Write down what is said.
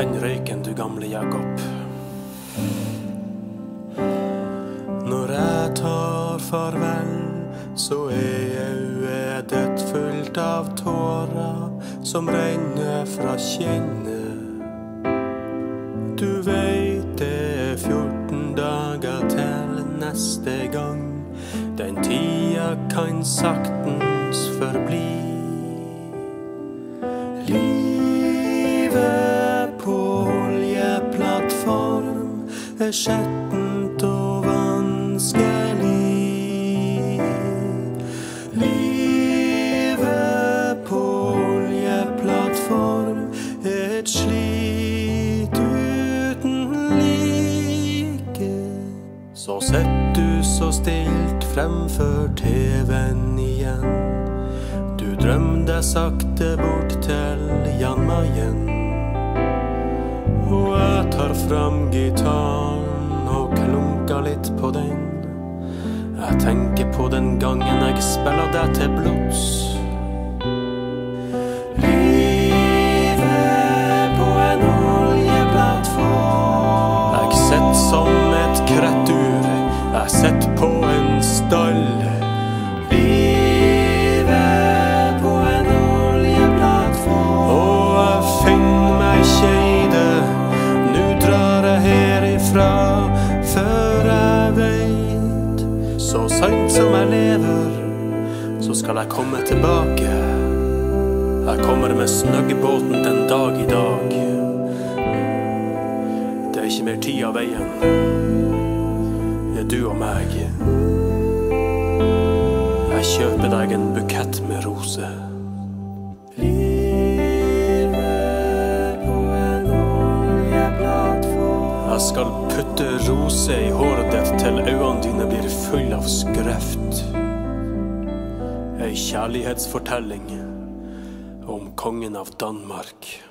Tenn røyken, du gamle Jakob. Når jeg tar farvel, så er øyet ditt fullt av tårer som renner fra kinnet. Du veit det er 14 dager til neste gang. Den tida kan saktens forbli. Er skjettent og vanskelig. Livet på oljeplattform er et slit uten like. Så sitter du så stilt fremfor TV-en igjen. Du drømmer deg sakte bort til Jan Mayen. Og jeg tar fram gitaren og klunker litt på den. Jeg tenker på den gangen jeg spiller deg til blods. Livet på en oljeplattform. Jeg sitter som et krettur. Jeg sitter på en stall. Så sant som jeg lever, så skal jeg komme tilbake. Jeg kommer med snøggebåten den dag i dag. Det er ikke mer tid av veien. Det er du og meg. Jeg kjøper deg en bukett med roser. Jeg skal putte roser i håret ditt til dine blir fulle av skreft. Ei kjærlighetsfortelling om kongen av Danmark.